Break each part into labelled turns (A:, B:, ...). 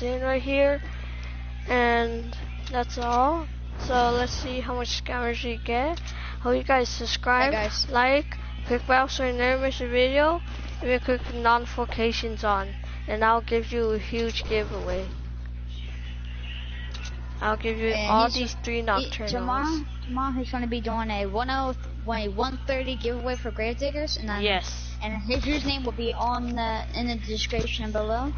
A: sitting right here. And that's all. So let's see how much scammers we get. Hope you guys subscribe,
B: guys.
A: like, click bell so you never miss a video. And then click notifications on. And I'll give you a huge giveaway. I'll give you
B: And
A: all these three
B: He-
A: nocturnals.
B: tomorrow, tomorrow he's gonna be doing a 10, a 130 giveaway for grave diggers, and then
A: Yes.
B: and his username will be on the in the description below.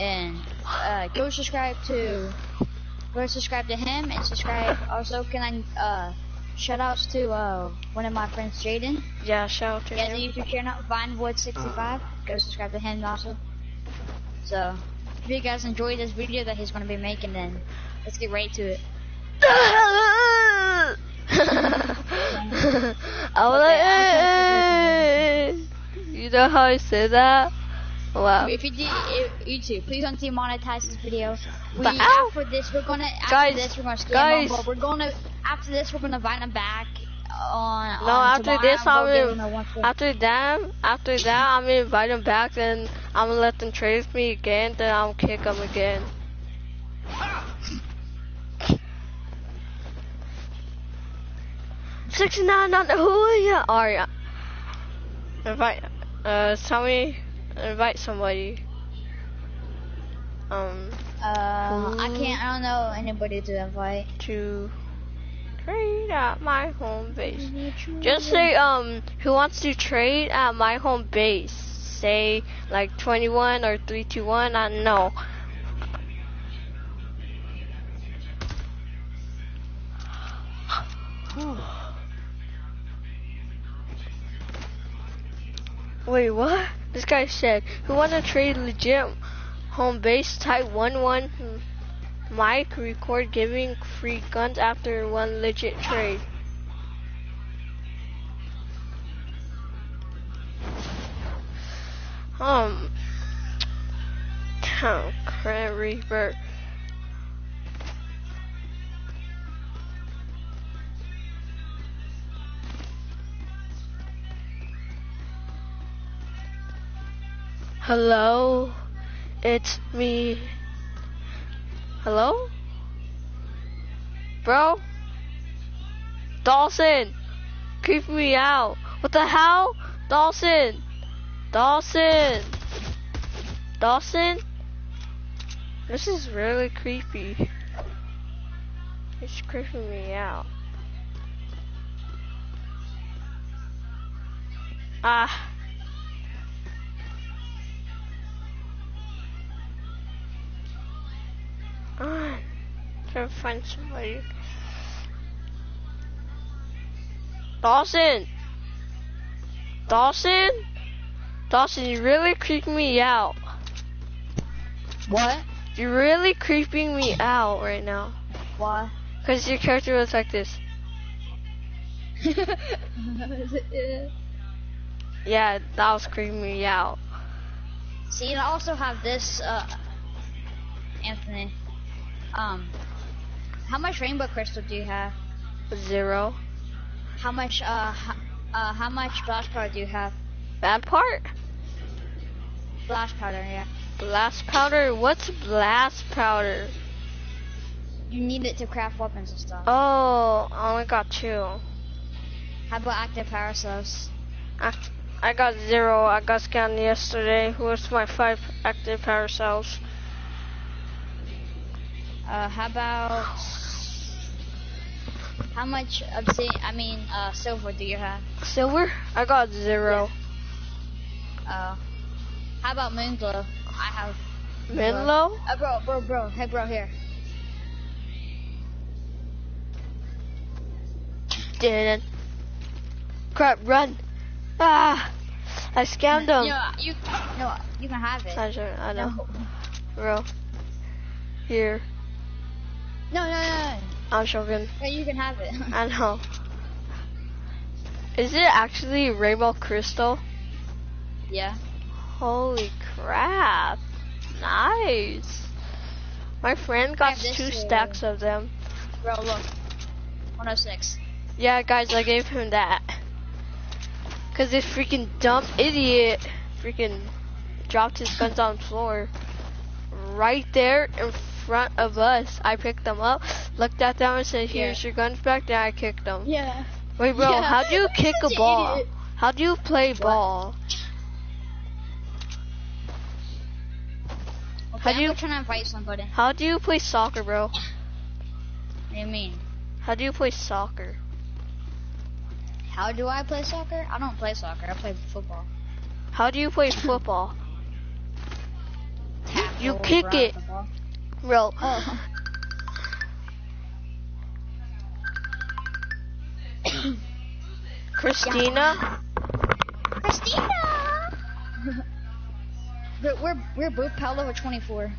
B: And uh, go subscribe to go subscribe to him and subscribe. Also, can I uh, shout outs to uh, one of my friends, Jaden.
A: Yeah, shout out to
B: He has a
A: him.
B: YouTube channel, Vinewood65. Go subscribe to him also. So, if you guys enjoyed this video that he's gonna be making, then let's get right to it.
A: I was like, you know how I say that? Wow.
B: If you did, if, YouTube, please don't demonetize this video. We
A: But
B: after this, we're gonna after
A: Guys,
B: this we're gonna scam
A: guys.
B: them, we're gonna after this we're gonna invite them back on.
A: No,
B: on
A: after this,
B: and
A: I'm gonna-
B: them a one for-
A: After that, after that, I'm gonna invite them back, then I'm gonna let them trade me again, then I'll kick them again. Sixty-nine on the who are you? Aria. Invite. Uh, tell me. Invite somebody. Um,
B: Uh, I can't. I don't know anybody to invite.
A: to trade at my home base. Just say um who wants to trade at my home base. Say like 21 or 321. I don't know. Wait, what? This guy said, who want to trade legit home base? Type 11 Mike record giving free guns after one legit trade. Um, oh, crap, Reaper. Hello, it's me. Hello? Bro? Dawson! Creep me out. What the hell? Dawson! Dawson! Dawson? This is really creepy. It's creeping me out. Ah. To find somebody. Dawson! Dawson? Dawson, you really creeping me out.
B: What?
A: You're really creeping me out right now.
B: Why?
A: Because your character looks like this. Yeah, that was creeping me out.
B: See, I also have this, uh, Anthony. Um, how much rainbow crystal do you have?
A: Zero.
B: How much, uh, uh, how much blast powder do you have?
A: Bad part?
B: Blast powder, yeah.
A: Blast powder? What's blast powder?
B: You need it to craft weapons and stuff.
A: Oh, I only got two.
B: How about active power cells?
A: I, I got zero. I got scanned yesterday. Where's my five active power cells?
B: Uh, how about how much obsidian? I mean, uh, silver do you have?
A: Silver? I got zero.
B: Uh, how about moon glow? I have.
A: Menlo?
B: Uh, bro, bro, bro. Hey, bro, here.
A: Didn't. Crap, run. Ah! I scammed him.
B: You know, you no, you can have it.
A: I, sure, I know.
B: No,
A: Bro. Here.
B: no, no, no.
A: I'm joking.
B: no. You can have it.
A: I know. Is it actually rainbow crystal?
B: yeah.
A: Holy crap. Nice. My friend got two stacks of them.
B: Bro, look. 106.
A: Yeah, guys, I gave him that. Cause this freaking dumb idiot freaking dropped his guns on the floor. right there in front of us. I picked them up, looked at them and said,
B: Yeah.
A: here's your guns back, then I kicked them.
B: Yeah.
A: Wait, bro,
B: Yeah.
A: how do you kick a ball?
B: idiot.
A: How do you play ball?
B: Okay,
A: How do you-
B: gonna try to invite somebody.
A: How do you play soccer, bro?
B: What do you mean?
A: How do you play soccer?
B: How do I play soccer? I don't play soccer. I play football.
A: How do you play football?
B: Tackle,
A: You kick it. Bro,
B: Oh. Uh-huh.
A: Christina?
B: Christina. we're, we're we're both power level 24.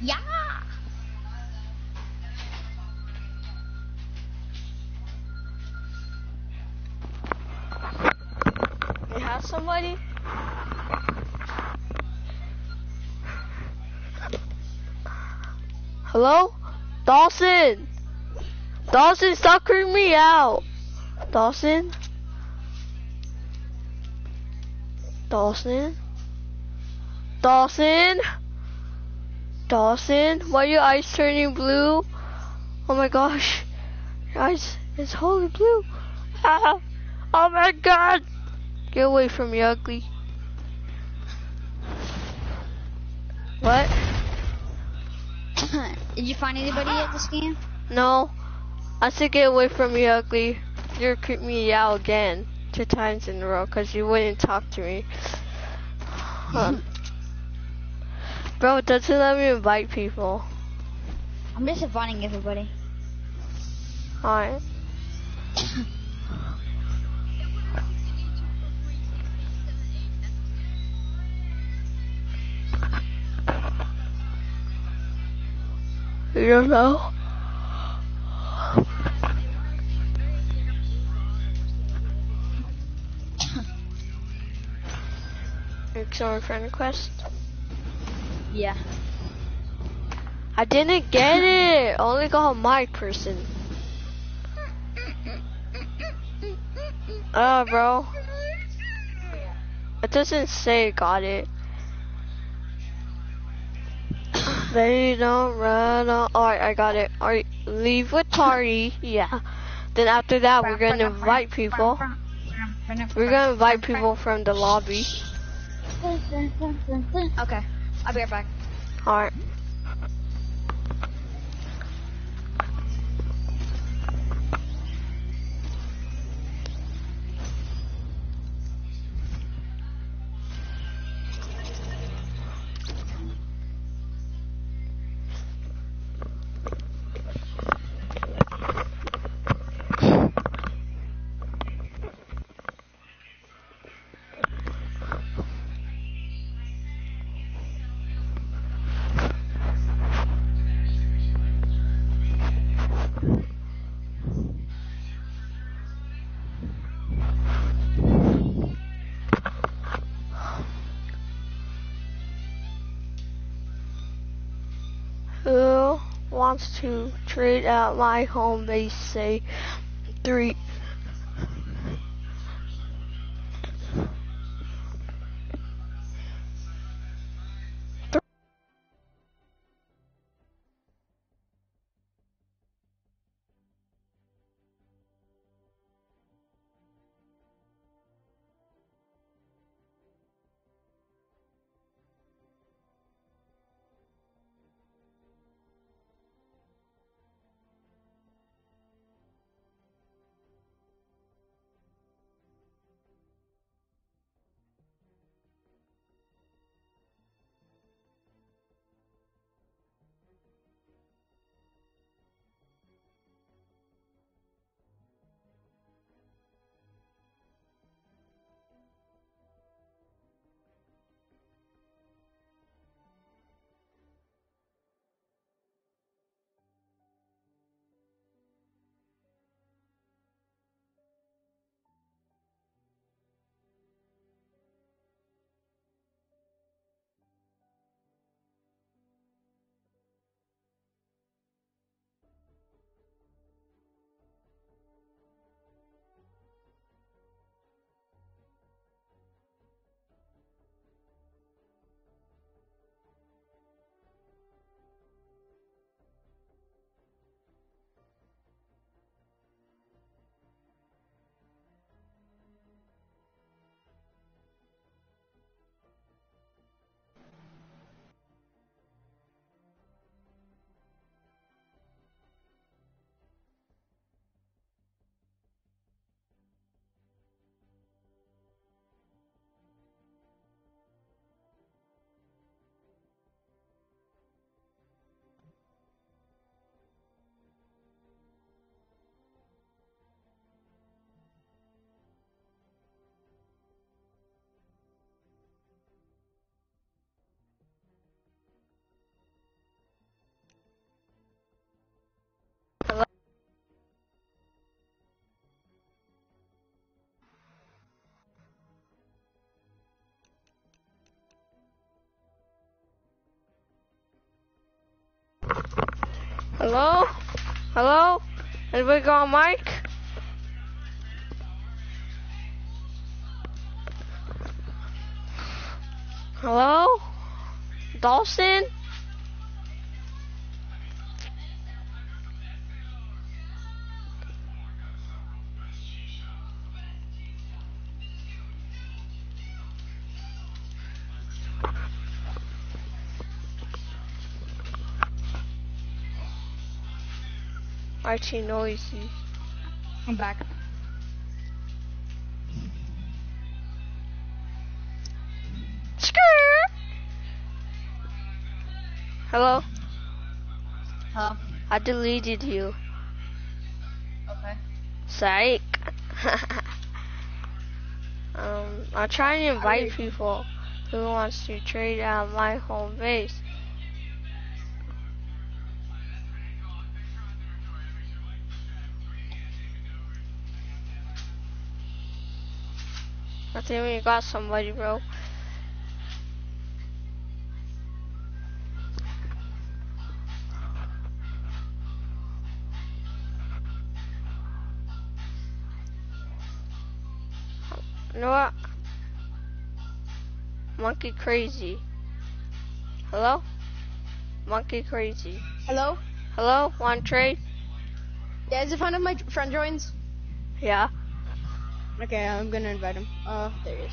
B: Yeah.
A: Hello? Dawson! Dawson, stop creeping me out! Dawson? Dawson? Dawson? Dawson? Why are your eyes turning blue? Oh my gosh. Your eyes is holy blue. Ah. Oh my god! Get away from me, ugly. What?
B: Did you find anybody at the scam?
A: No. I said get away from me, ugly. You're creeping me out again. Two times in a row because you wouldn't talk to me. Huh. Bro, doesn't let me invite people.
B: I'm just inviting everybody.
A: Alright. You don't know? Accept friend request.
B: Yeah.
A: I didn't get it. I only got my person. Uh, bro. It doesn't say got it. They don't run. on- Alright, I got it. Alright, leave with Tari. Yeah. Then after that, we're gonna invite people. We're gonna invite people from the lobby.
B: Okay. I'll be right back.
A: Alright. Wants to trade out my home base? Say three. Hello? Hello? Anybody got a mic? Hello? Dawson? Archie noisy.
B: I'm back.
A: Hello?
B: Hello.
A: I deleted you.
B: Okay.
A: Psych. um, I'm trying to invite people who wants to trade out my home base. Think we got somebody, bro. You know what? Monkey crazy. Hello? Monkey crazy.
C: Hello?
A: Hello? Want trade?
C: Yeah, is it one of my friend joins?
A: Yeah.
C: Okay, I'm gonna invite him. Oh, there he is.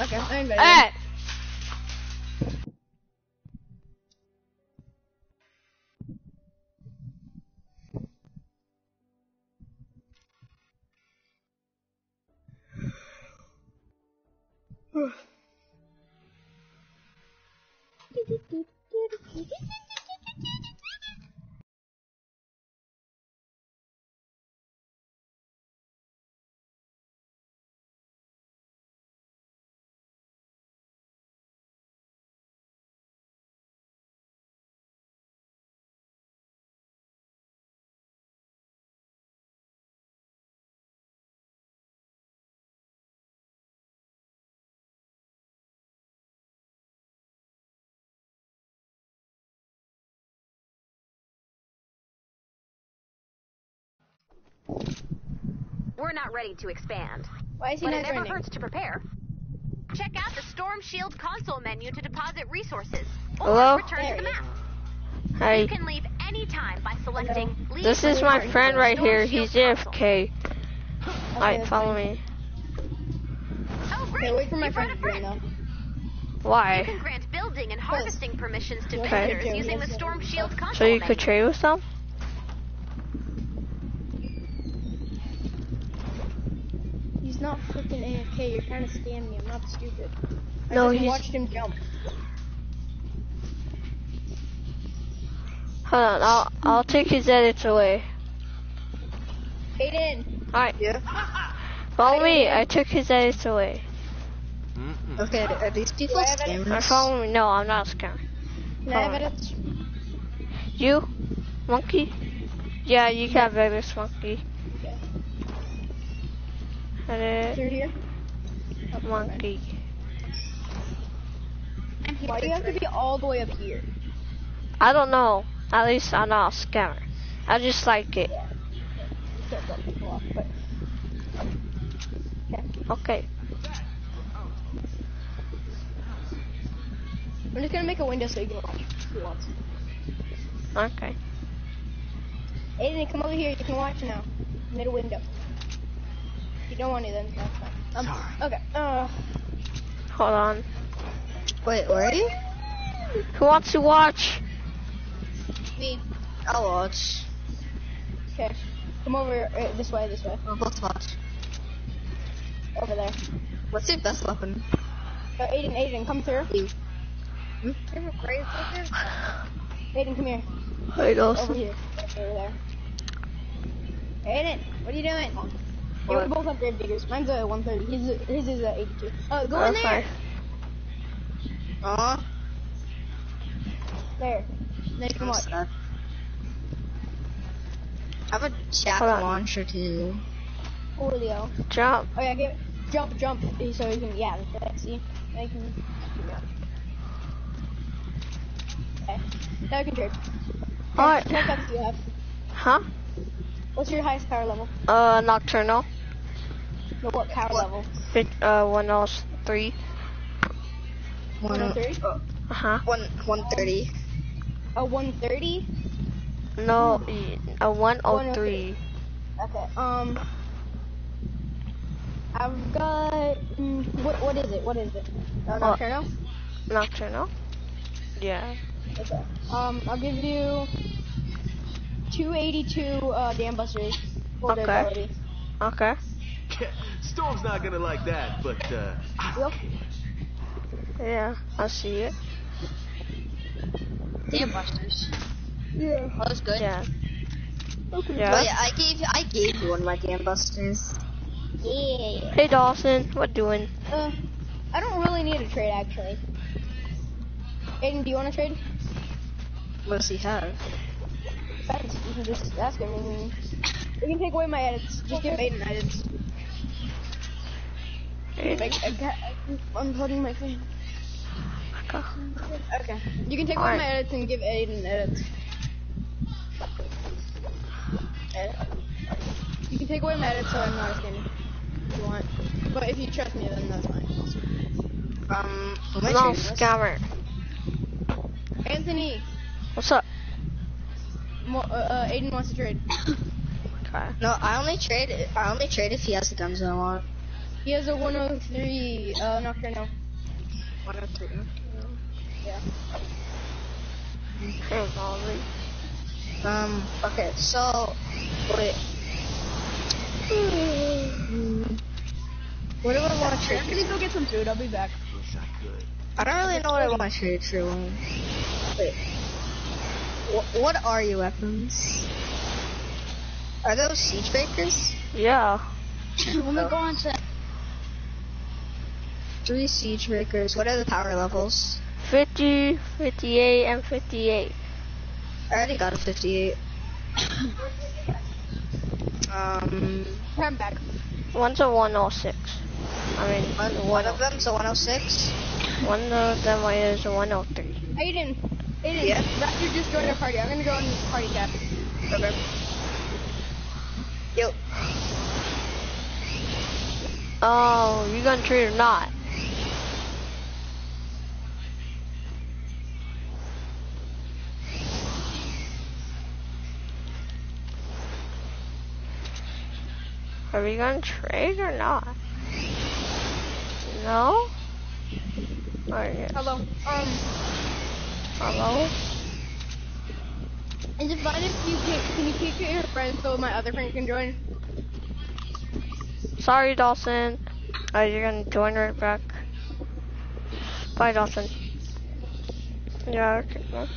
C: Okay, I invited him.
A: Hey!
D: We're not ready to expand,
C: Why is he
D: but it
C: not
D: never
C: joining?
D: hurts to prepare. Check out the Storm Shield console menu to deposit resources, or
A: Hello?
D: return
C: There
D: to the map.
A: Hey,
D: You can leave any time by selecting. Leave
A: this is my friend right
D: Shield
A: here. He's
D: console.
A: AFK. Alright, follow me.
D: Oh, great!
C: Okay, wait for my
D: you brought
C: friend
D: a
C: to join
D: friend.
C: though.
D: You
A: Why?
D: can grant building and harvesting permissions to
C: Okay.
D: visitors using the Storm Shield console
A: So you
D: menu.
A: could trade with them?
C: He's not freaking AFK. You're trying to scam me. I'm not stupid. I
A: No,
C: just
A: he's-
C: watched him jump.
A: Hold on, I'll I'll take his edits away.
C: Aiden.
A: Alright,
C: Yeah.
A: follow me. I took his edits away.
E: Okay, are these people
C: Do I have any-
A: Or
E: scammers?
A: follow me. No, I'm not scared.
C: Can I have edits?
A: You, monkey? Yeah, you can have edits, monkey.
C: Through here?
A: monkey.
C: Why do you have to be all the way up here?
A: I don't know. At least I'm not a scammer. I just like it.
C: Can't block people off, but
A: Okay.
C: I'm just gonna make a window so you can watch.
A: Okay.
C: Aiden, come over here. You can watch now. Made a window. If you don't want to, then that's fine. Um, Okay. Uh,
A: Hold on.
E: Wait, where are you?
A: Who wants to watch?
C: me.
E: I'll watch.
C: Okay. Come over uh, this way. This way.
E: We'll both watch.
C: Over there.
E: What's your best weapon?
C: Uh, Aiden, Aiden, come through.
E: You.
C: Aiden, come here.
A: Wait,
C: Over here. Over there. Aiden, what are you doing? Yeah,
A: What?
C: we both have grave diggers. Mine's a 130. His, his is a 82. Oh, go in
A: That's
C: there.
A: fine.
E: Aw.
C: There. Now you can watch.
E: I have a chat
A: Hold on.
E: launcher too.
C: Julio.
A: Jump.
C: Oh yeah, give jump, jump, so you can, yeah, that's see. Now you can, yeah. Okay. Now you can trade.
A: Alright.
C: What guns do you have?
A: Huh?
C: What's your highest power level?
A: Uh, Nocturnal.
C: No, what power level?
A: Fit, uh, 103.
E: One,
C: 103?
E: uh,
A: Uh-huh.
E: one, 130.
C: A 130?
A: No, a 103.
C: Okay. Um, I've got. Mm, what what is it? What is it? Uh,
A: Uh,
C: Nocturnal.
A: Nocturnal? Yeah.
C: Okay. Um, I'll give you 282 uh, dam busters
A: Okay.
C: durability.
A: Okay.
F: Storm's not gonna like that, but uh,
C: Yep.
A: Yeah, I see it.
B: Dam busters.
C: Yeah.
B: That was good.
A: Yeah.
E: Oh
A: Yeah.
E: yeah, I gave I gave you one of my Dam Busters.
C: Yeah.
A: Hey Dawson, what doing?
C: Uh, I don't really need a trade actually. Aiden, do you want to trade?
E: What does he have?
C: Depends. You can just ask him. And you can take away my edits. Just give Aiden edits. Make, I got, I'm unplugging my phone. Okay. You can take away
A: Alright.
C: my edits and give Aiden edits. Edit. You can take away my edits so I'm not scammer. If you want. But if you trust me, then that's fine.
E: Um,
A: No, scammer.
C: Anthony,
A: What's up?
C: Mo- uh, uh, Aiden wants to trade.
A: Okay.
E: No, I only trade. I only trade if he has the guns I want.
C: He has a 103 uh, Nocturnal.
E: 103.
C: Yeah.
A: Hey,
E: Um. Okay. So, wait. What do I want to trade?
C: I'm gonna go get some food. I'll be back.
F: I
E: don't really know what I want to trade for. Wait. What, what are your weapons? Are those siege breakers?
A: Yeah.
B: When we go on to
E: Three siege breakers. What are the power levels?
A: 50, 58, and 58.
E: I already got a 58. um,
C: I'm back.
A: One's a 106. I mean,
E: one, one of them's a 106.
A: one of them is a 103.
C: Aiden, Aiden,
E: Yeah?
C: Raptor just joined our party. I'm gonna go in the party chat.
E: Okay. Yo,
A: Oh, you gonna trade or not? Are we gonna trade or not? No? Or yes?
C: Hello. Um,
A: Hello?
C: and just find if you can, can you kick your friend so my other friend can join?
A: Sorry, Dawson. Oh, you're gonna join right back. Bye, Dawson. Yeah, okay. well,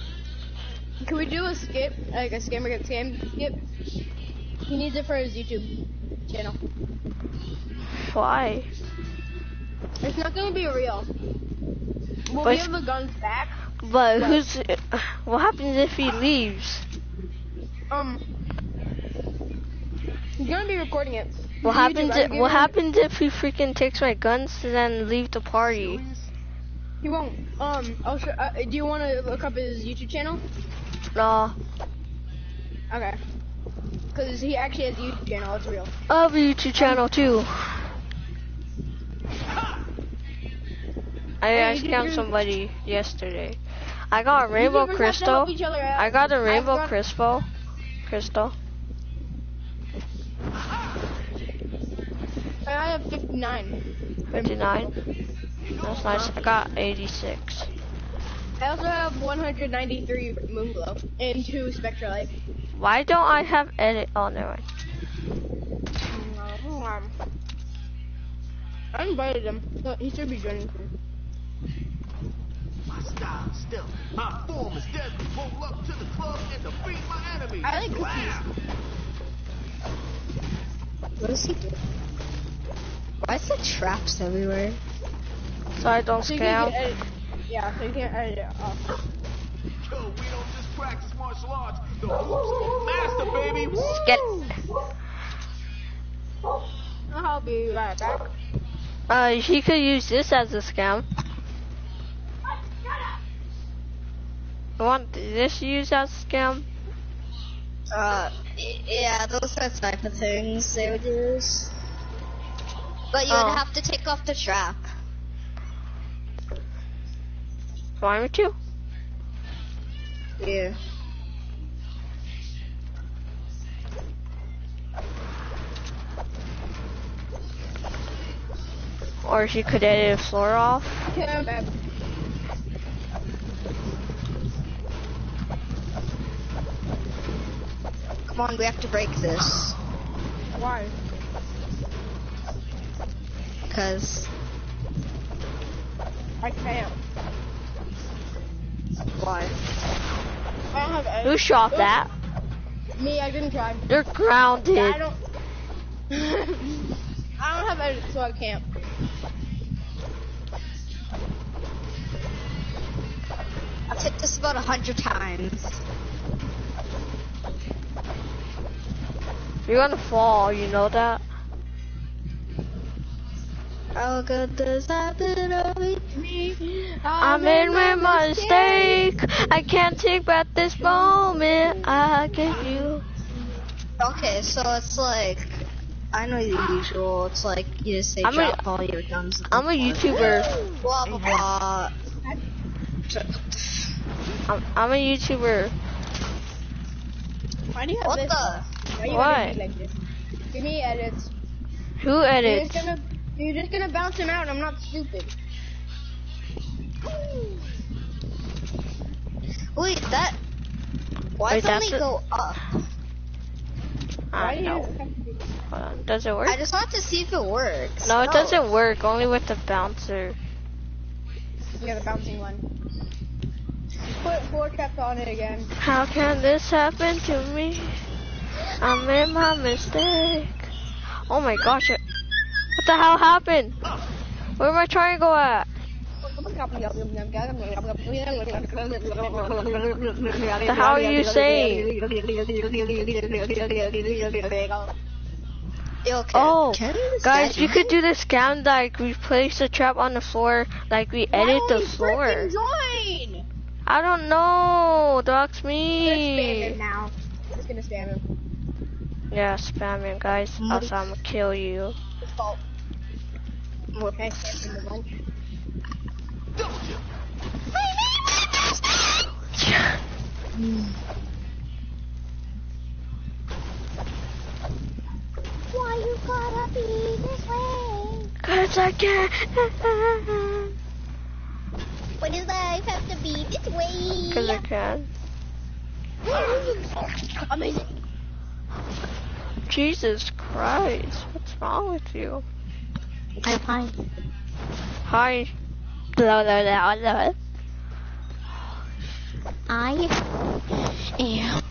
C: Can we do a skip, like a scammer gets scammed skip? He needs it for his YouTube channel.
A: Why?
C: It's not gonna be real. We'll
A: But-
C: give the guns back.
A: But who's? What happens if he leaves?
C: Um, he's gonna be recording it.
A: What happens? If, what happens if he freaking takes my guns and then leave the party?
C: He won't. Um, I'll show, uh, do you want to look up his YouTube channel?
A: No,
C: Okay. Because he actually has a YouTube channel. It's real.
A: I have a YouTube channel too. I, I
C: you
A: somebody yesterday. I got a rainbow
C: YouTubers have to
A: crystal.
C: help each other out.
A: I got a rainbow
C: got-
A: crystal. Crystal.
C: I have 59.
A: 59. That's nice. I got 86.
C: I also have 193 Moonglow and two Spectralite.
A: Why don't I have edit? Oh, never mind.
C: I invited him. So he should be joining soon.
F: My style is stealth. My form is deadly. Roll up to the club and defeat my enemies.
C: I like
F: Blam!
C: cookies.
E: what is he doing? Why is there traps everywhere?
A: So I don't
C: So you can
A: scam.
C: edit. Yeah, so you can't edit it off.
F: Yo, we don't just practice martial arts. The hoops of master, baby. Woo!
A: Get.
C: I'll be right back.
A: Uh, he could use this as a scam. You want this used as a scam?
E: Uh, yeah, those are the type of things they would use. But you
A: Oh.
E: would have to take off the trap.
A: Me to?
E: Yeah.
A: Or she could edit the floor off.
E: Come on, we have to break this.
C: Why?
E: Cause
C: I can't.
E: Why?
C: I don't have
A: Who
C: edit.
A: shot that?
C: Me, I didn't try.
A: They're grounded.
C: I don't. I don't have edit, so I can't.
E: I've hit this about a hundred times.
A: You're gonna fall, you know that?
E: How could this happen only to me?
A: I made my mistake. I can't take back this moment I gave you.
E: Okay, so it's like I know the usual. It's like you just say
A: I'm a-
E: drop all your guns.
A: I'm a YouTuber.
E: Blah blah blah.
A: I'm, I'm a YouTuber.
C: Why do you have
E: What
C: this?
E: the?
C: Why you
A: What?
C: like this? Give me edits.
A: Who
C: You're
A: edits?
C: You're just gonna bounce him out. I'm not stupid.
E: Wait, that. Why
A: Wait,
E: does it go up?
A: I don't know.
C: have to do this?
A: Hold on. Does it work?
E: I just want to see if it works.
A: No, it doesn't work. Only with the bouncer.
C: Yeah, the bouncing one. Put four traps on it again.
A: How can this happen to me? I made my mistake. Oh my gosh. it- What the hell happened? Where my triangle at?
E: The
A: hell are you saying?
E: Okay.
A: Oh,
E: Can
A: guys,
E: guy
A: you could do the scam like we place the trap on the floor, like we edit the floor.
C: Join.
A: I don't know.
C: Gonna
A: me.
C: now. I'm just gonna spam him.
A: Yeah, spam him, guys. Else I'm gonna kill you.
C: Fault. Okay, spam him a bunch.
B: Why you gotta be this way?
A: Cause I can't.
B: Why does life have to be this way?
A: Cause I can.
C: Amazing.
A: Jesus Christ, what's wrong with you?
E: Fine.
A: Hi. Blah, blah, blah, blah.
B: I am.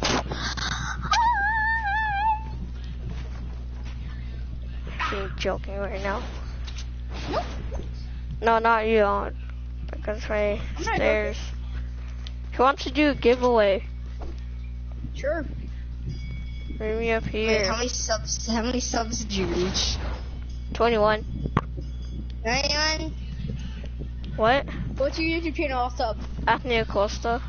A: You're joking right now. No, not you. Because my stairs. Who wants to do a giveaway?
C: Sure.
A: Bring me up
E: Wait,
A: here.
E: how many subs? How many subs did you reach?
A: 21.
E: Anyone?
A: What?
C: What's your YouTube channel also?
A: Anthony Acosta.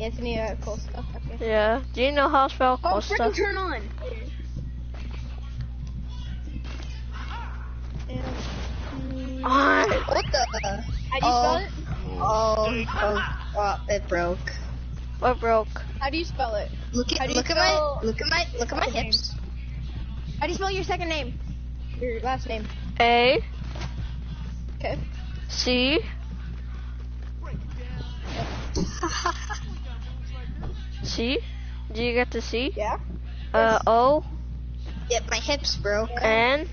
C: Anthony uh, Costa. Okay.
A: Yeah. Do you know how to spell
C: Oh, freaking turn on.
A: On.
E: What the?
C: How do you
E: Oh.
C: spell it?
E: Oh, oh, oh, it broke.
A: What broke?
C: How do you spell it?
E: Look at look at my look at my look at my
C: Okay.
E: hips.
C: How do you spell your second name? Your last name.
A: A
C: Okay.
A: C C. Do you get the C?
C: Yeah.
A: Uh O
E: yep, my hips broke.
A: N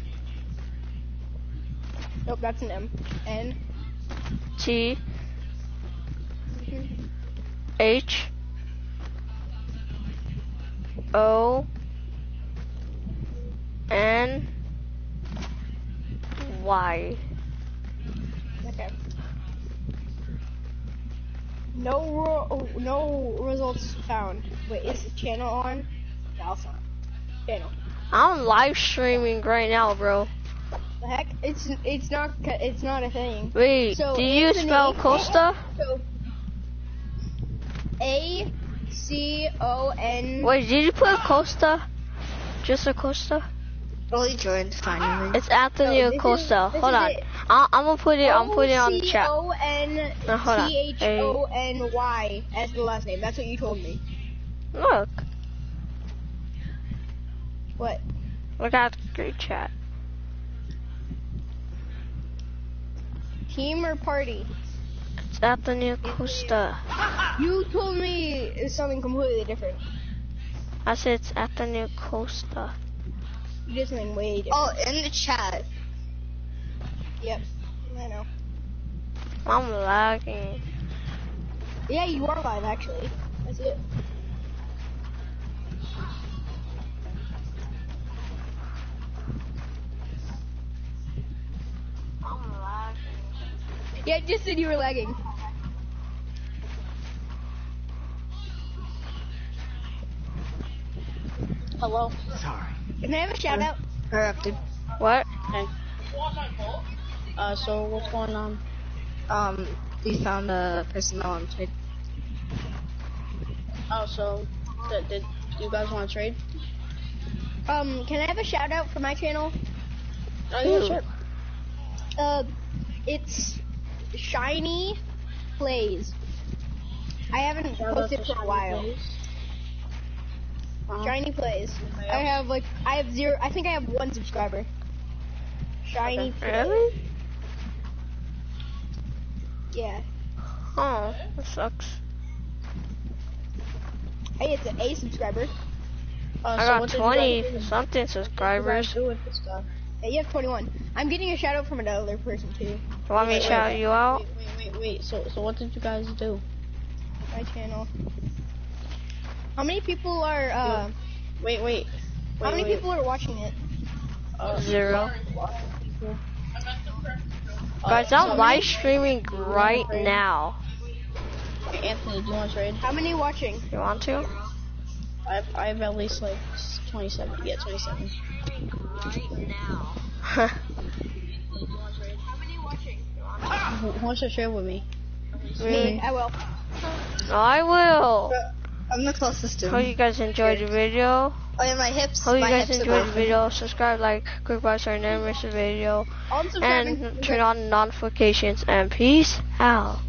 C: Nope, that's an M. N.
A: T H O N Y.
C: Okay. No oh, no results found. Wait, is the channel on? Yeah, it's on. Channel.
A: I'm live streaming right now, bro.
C: The heck? It's it's not it's not a thing.
A: Wait,
C: So,
A: do you
C: Anthony-
A: spell Costa?
C: So A C O N.
A: Wait, did you put Costa? Just a Costa?
E: He joined finally.
A: It's Anthony
C: No, this is-
A: Costa. Hold on. I I'm gonna put it. I'm putting it on the chat.
C: O N
A: No, hold on.
C: T H O N Y as the last name. That's what you told me.
A: Look,
C: What?
A: look at the great chat.
C: Team or party?
A: It's Anthony Costa.
C: You told me it's something completely different.
A: I said it's Anthony Costa.
C: You did something way different.
E: Oh, in the chat.
C: Yep. I know.
A: I'm lagging.
C: Yeah, you are live actually. That's it.
A: I'm lagging.
C: Yeah, I just said you were lagging.
B: Hello.
F: Sorry.
C: Can I have a shout out?
E: Corrupted.
A: What?
B: Uh, so what's going on?
E: Um, we found a person on trade.
B: Oh, so did, did you guys want to trade?
C: Um, can I have a shout out for my channel?
B: Oh yeah, sure.
C: Uh, it's Shiny Plays. I haven't posted for a while.
B: Plays.
C: Shiny Plays. I have like I have zero. I think I have one subscriber. Shiny. Plays.
A: Really?
C: Yeah.
A: Oh, that sucks.
C: Hey, it's an A subscriber.
B: Uh,
A: I
B: so
A: got
B: what did you
A: 20 something
B: What did you guys
A: subscribers.
B: do with this guy?
C: Hey, you have 21. I'm getting a shout out from another person too.
A: You want me to shout
B: wait,
A: you out?
B: Wait, wait, wait, wait. So, so what did you guys do?
C: My channel. How many people are? Uh,
B: Wait, wait.
C: how many
B: wait.
C: people are watching it?
B: Uh,
A: Zero.
B: uh,
A: Guys, I'm live streaming right now.
B: Wait, Anthony, do you want to trade?
C: How many watching?
A: You want to?
B: I have, I have at least like 27. Yeah, 27. Who who wants to trade with me?
A: Me.
C: I will.
A: I will.
E: I'm the closest to
A: Hope you guys enjoyed the video.
E: Oh yeah, my hips.
A: Hope you
E: my
A: guys enjoyed the video. Subscribe, like, click button so you never miss a video. And turn on notifications. And peace out.